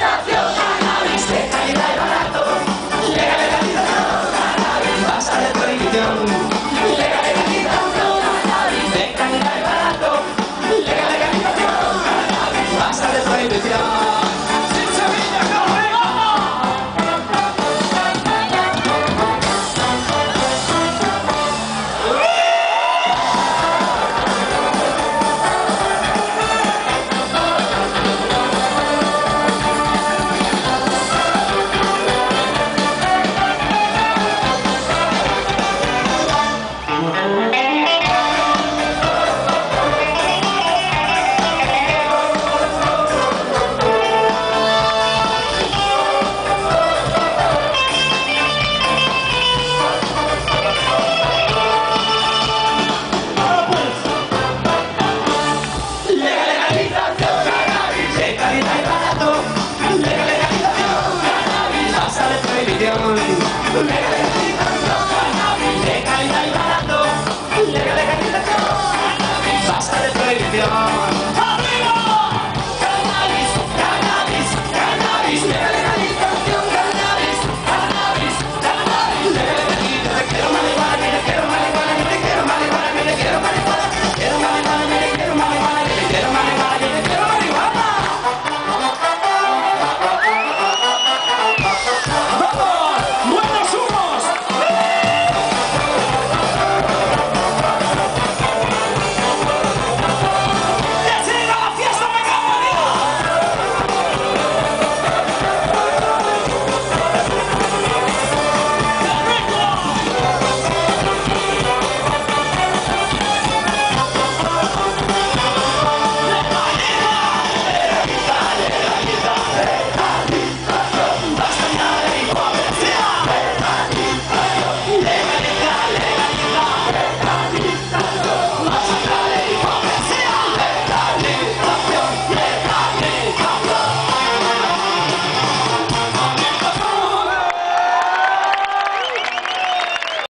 Jesus. Basta de prohibición